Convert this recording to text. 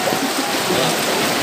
どうぞ。